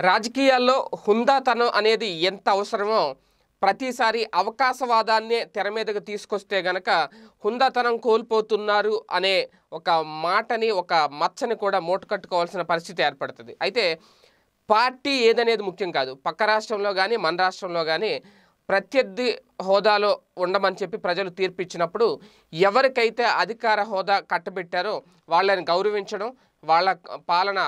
రాజకీయాల్లో హుందాతనం అనేది ఎంత అవసరమో ప్రతిసారి అవకాశవాదాన్నే తెర మీదకు తీసుకొస్తే గనక హుందాతనం కోల్పోతున్నారు అనే ఒక మాటని ఒక మచ్చని కూడా మూటకట్టుకోవాల్సిన పరిస్థితి ఏర్పడుతుంది. అయితే పార్టీ ఏదనేది ముఖ్యం కాదు. పక్క రాష్ట్రంలో కానీ మన రాష్ట్రంలో కానీ ప్రత్యర్థి హోదాలో ఉండమని చెప్పి ప్రజలు తీర్పు ఇచ్చినప్పుడు ఎవరికైతే అధికార హోదా కట్టబెట్టారో వాళ్ళని గౌరవించడం వాళ్ళ పాలన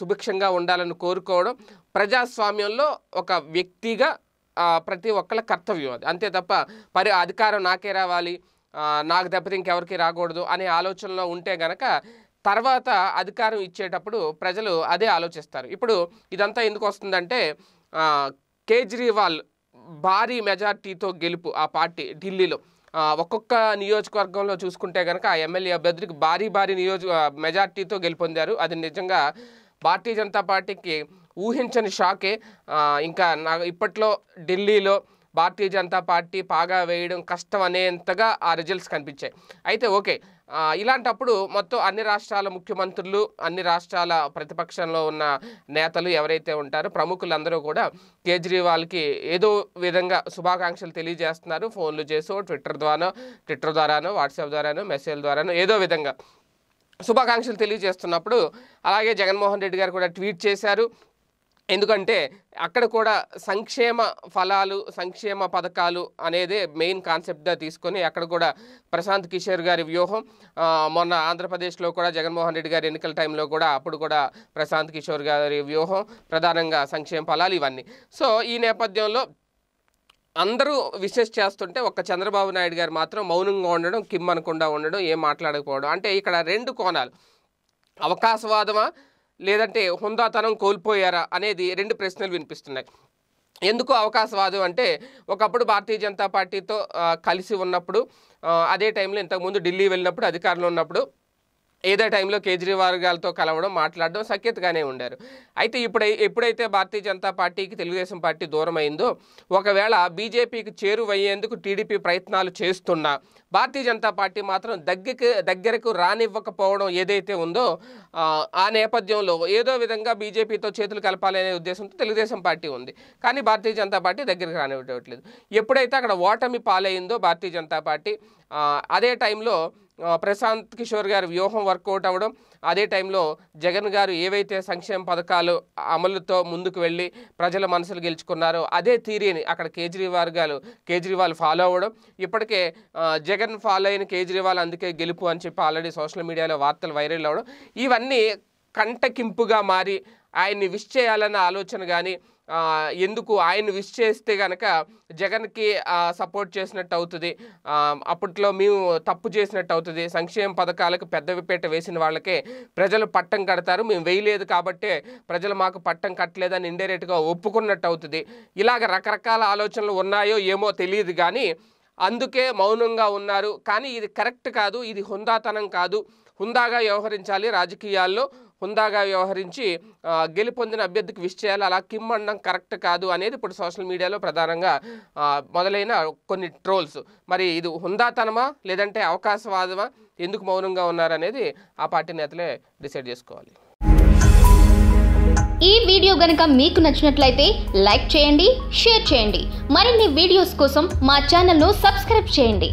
సుభిక్షంగా ఉండాలని కోరుకోవడం ప్రజాస్వామ్యంలో ఒక వ్యక్తిగా ప్రతి ఒక్కళ్ళ కర్తవ్యం అది. అంతే తప్ప పరి అధికారం నాకే రావాలి నాకు దెబ్బతి ఇంకెవరికి రాకూడదు అనే ఆలోచనలో ఉంటే గనక తర్వాత అధికారం ఇచ్చేటప్పుడు ప్రజలు అదే ఆలోచిస్తారు. ఇప్పుడు ఇదంతా ఎందుకు వస్తుందంటే కేజ్రీవాల్ భారీ మెజార్టీతో గెలుపు ఆ పార్టీ ఢిల్లీలో. ఒక్కొక్క నియోజకవర్గంలో చూసుకుంటే కనుక ఆ ఎమ్మెల్యే అభ్యర్థికి భారీ భారీ నియోజక మెజార్టీతో గెలుపొందారు. అది నిజంగా భారతీయ జనతా పార్టీకి ఊహించని షాకే. ఇంకా నా ఇప్పట్లో ఢిల్లీలో భారతీయ జనతా పార్టీ పాగా వేయడం కష్టం అనేంతగా ఆ రిజల్ట్స్ కనిపించాయి. అయితే ఓకే ఇలాంటప్పుడు మొత్తం అన్ని రాష్ట్రాల ముఖ్యమంత్రులు అన్ని రాష్ట్రాల ప్రతిపక్షంలో ఉన్న నేతలు ఎవరైతే ఉంటారో ప్రముఖులందరూ కూడా కేజ్రీవాల్కి ఏదో విధంగా శుభాకాంక్షలు తెలియజేస్తున్నారు. ఫోన్లు చేసో ట్విట్టర్ ద్వారానో ట్విట్టర్ ద్వారానో వాట్సాప్ ద్వారానో మెసేజ్ ద్వారానో ఏదో విధంగా శుభాకాంక్షలు తెలియజేస్తున్నప్పుడు అలాగే జగన్మోహన్ రెడ్డి గారు కూడా ట్వీట్ చేశారు. ఎందుకంటే అక్కడ కూడా సంక్షేమ ఫలాలు సంక్షేమ పథకాలు అనేదే మెయిన్ కాన్సెప్ట్గా తీసుకొని అక్కడ కూడా ప్రశాంత్ కిషోర్ గారి వ్యూహం. మొన్న ఆంధ్రప్రదేశ్లో కూడా జగన్మోహన్ రెడ్డి గారి ఎన్నికల టైంలో కూడా అప్పుడు కూడా ప్రశాంత్ కిషోర్ గారి వ్యూహం ప్రధానంగా సంక్షేమ ఫలాలు ఇవన్నీ. సో ఈ నేపథ్యంలో అందరూ విశేష చేస్తుంటే ఒక్క చంద్రబాబు నాయుడు గారు మాత్రం మౌనంగా ఉండడం కిమ్ అనకుండా ఉండడం ఏం మాట్లాడకపోవడం. అంటే ఇక్కడ రెండు కోణాలు. అవకాశవాదమా లేదంటే హుందాతనం కోల్పోయారా అనేది రెండు ప్రశ్నలు వినిపిస్తున్నాయి. ఎందుకు అవకాశవాదం అంటే ఒకప్పుడు భారతీయ జనతా పార్టీతో కలిసి ఉన్నప్పుడు అదే టైంలో ఇంతకుముందు ఢిల్లీ వెళ్ళినప్పుడు అధికారంలో ఉన్నప్పుడు ఏదో టైంలో కేజ్రీవాల్ గారితో కలవడం మాట్లాడడం సఖ్యతగానే ఉండారు. అయితే ఇప్పుడై ఎప్పుడైతే భారతీయ జనతా పార్టీకి తెలుగుదేశం పార్టీ దూరం అయిందో ఒకవేళ బీజేపీకి చేరువయ్యేందుకు టీడీపీ ప్రయత్నాలు చేస్తున్నా భారతీయ జనతా పార్టీ మాత్రం దగ్గరికి దగ్గరకు రానివ్వకపోవడం ఏదైతే ఉందో ఆ, నేపథ్యంలో ఏదో విధంగా బీజేపీతో చేతులు కలపాలనే ఉద్దేశంతో తెలుగుదేశం పార్టీ ఉంది. కానీ భారతీయ జనతా పార్టీ దగ్గరికి రానివ్వట్లేదు. ఎప్పుడైతే అక్కడ ఓటమి పాలైందో భారతీయ జనతా పార్టీ అదే టైంలో ప్రశాంత్ కిషోర్ గారి వ్యూహం వర్కౌట్ అవ్వడం అదే టైంలో జగన్ గారు ఏవైతే సంక్షేమ పథకాలు అమలుతో ముందుకు వెళ్ళి ప్రజల మనసులు గెలుచుకున్నారో అదే థీరీని అక్కడ కేజ్రీవాల్ గారు కేజ్రీవాల్ ఫాలో అవ్వడం. ఇప్పటికే జగన్ ఫాలో అయిన కేజ్రీవాల్ అందుకే గెలుపు అని చెప్పి ఆల్రెడీ సోషల్ మీడియాలో వార్తలు వైరల్ అవ్వడం. ఇవన్నీ కంటకింపుగా మారి ఆయన్ని విష్ చేయాలన్న ఆలోచన కానీ ఎందుకు ఆయన విష్ చేస్తే కనుక జగన్కి సపోర్ట్ చేసినట్టు అవుతుంది. అప్పట్లో మేము తప్పు చేసినట్టు అవుతుంది. సంక్షేమ పథకాలకు పెద్దవిపేట వేసిన వాళ్ళకే ప్రజలు పట్టం కడతారు. మేము వేయలేదు కాబట్టే ప్రజలు మాకు పట్టం కట్టలేదని ఇండైరెక్ట్గా ఒప్పుకున్నట్టు అవుతుంది. ఇలాగ రకరకాల ఆలోచనలు ఉన్నాయో ఏమో తెలియదు కానీ అందుకే మౌనంగా ఉన్నారు. కానీ ఇది కరెక్ట్ కాదు. ఇది హుందాతనం కాదు. హుందాగా వ్యవహరించాలి రాజకీయాల్లో. హుందాగా వ్యవహరించి గెలుపొందిన అభ్యర్థికి విష్ చేయాలి? అలా కిమ్ అనడం కరెక్ట్ కాదు అనేది ఇప్పుడు సోషల్ మీడియాలో ప్రధానంగా మొదలైన కొన్ని ట్రోల్స్. మరి ఇది హుందాతనమా? లేదంటే అవకాశవాదమా? ఎందుకు మౌనంగా ఉన్నారనేది ఆ పార్టీ నేతలే డిసైడ్ చేసుకోవాలి. ఈ వీడియో గనక మీకు నచ్చినట్లయితే లైక్ చేయండి షేర్ చేయండి. మరిన్ని వీడియోస్ కోసం మా ఛానల్ను సబ్స్క్రైబ్ చేయండి.